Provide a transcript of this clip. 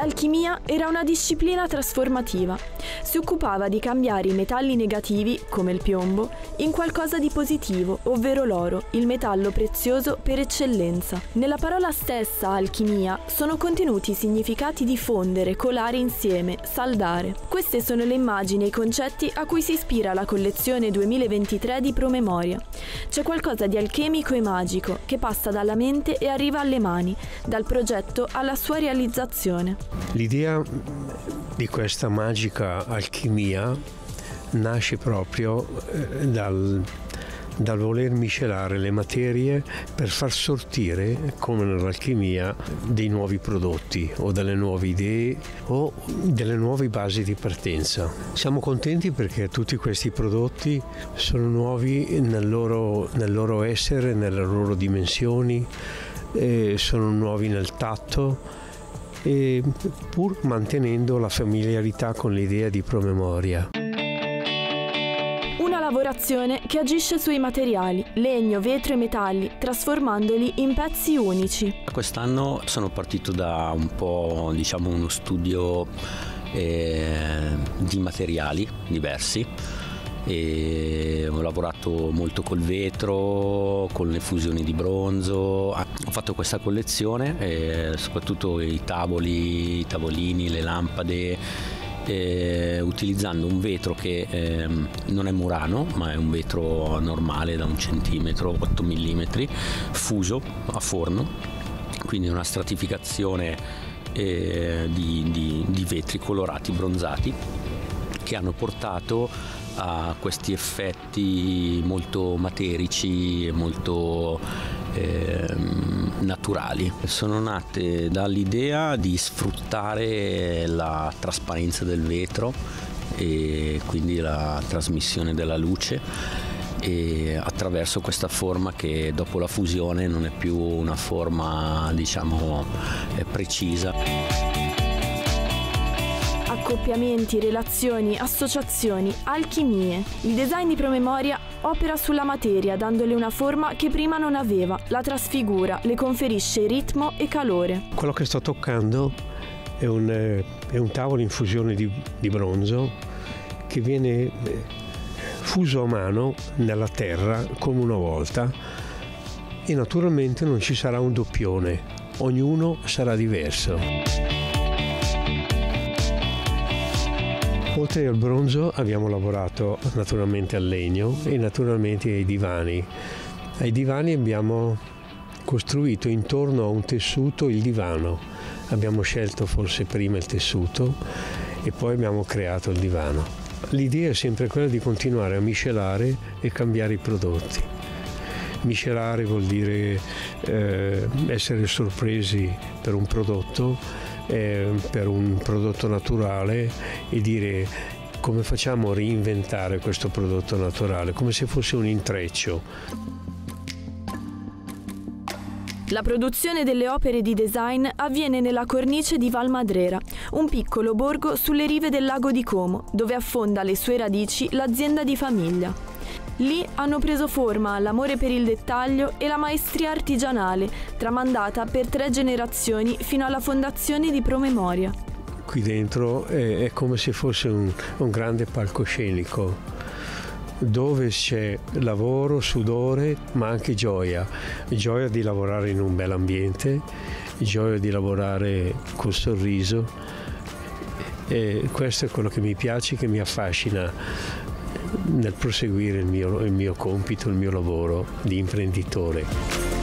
L'alchimia era una disciplina trasformativa. Si occupava di cambiare i metalli negativi, come il piombo, in qualcosa di positivo, ovvero l'oro, il metallo prezioso per eccellenza. Nella parola stessa alchimia sono contenuti i significati di fondere, colare insieme, saldare. Queste sono le immagini e i concetti a cui si ispira la collezione 2023 di Promemoria. C'è qualcosa di alchemico e magico che passa dalla mente e arriva alle mani, dal progetto alla sua realizzazione. L'idea di questa magica alchimia nasce proprio eh, dal, dal voler miscelare le materie per far sortire, come nell'alchimia, dei nuovi prodotti o delle nuove idee o delle nuove basi di partenza. Siamo contenti perché tutti questi prodotti sono nuovi nel loro, nel loro essere, nelle loro dimensioni, sono nuovi nel tatto pur mantenendo la familiarità con l'idea di promemoria. Una lavorazione che agisce sui materiali, legno, vetro e metalli, trasformandoli in pezzi unici. Quest'anno sono partito da un po' diciamo uno studio eh, di materiali diversi e ho lavorato molto col vetro, con le fusioni di bronzo. Ho fatto questa collezione, soprattutto i tavoli, i tavolini, le lampade. Eh, utilizzando un vetro che eh, non è murano ma è un vetro normale da un centimetro 8 mm fuso a forno quindi una stratificazione eh, di, di, di vetri colorati bronzati che hanno portato a questi effetti molto materici molto eh, naturali. Sono nate dall'idea di sfruttare la trasparenza del vetro e quindi la trasmissione della luce attraverso questa forma che dopo la fusione non è più una forma diciamo eh, precisa accoppiamenti, relazioni, associazioni, alchimie. Il design di promemoria opera sulla materia dandole una forma che prima non aveva, la trasfigura, le conferisce ritmo e calore. Quello che sto toccando è un, eh, è un tavolo in fusione di, di bronzo che viene eh, fuso a mano nella terra come una volta e naturalmente non ci sarà un doppione, ognuno sarà diverso. Oltre al bronzo abbiamo lavorato naturalmente al legno e naturalmente ai divani. Ai divani abbiamo costruito intorno a un tessuto il divano. Abbiamo scelto forse prima il tessuto e poi abbiamo creato il divano. L'idea è sempre quella di continuare a miscelare e cambiare i prodotti. Miscelare vuol dire eh, essere sorpresi per un prodotto eh, per un prodotto naturale e dire come facciamo a reinventare questo prodotto naturale, come se fosse un intreccio. La produzione delle opere di design avviene nella cornice di Valmadrera, un piccolo borgo sulle rive del lago di Como, dove affonda le sue radici l'azienda di famiglia. Lì hanno preso forma l'amore per il dettaglio e la maestria artigianale, tramandata per tre generazioni fino alla fondazione di Promemoria. Qui dentro è, è come se fosse un, un grande palcoscenico dove c'è lavoro, sudore, ma anche gioia. Gioia di lavorare in un bel ambiente, gioia di lavorare col sorriso. E questo è quello che mi piace, che mi affascina nel proseguire il mio, il mio compito, il mio lavoro di imprenditore.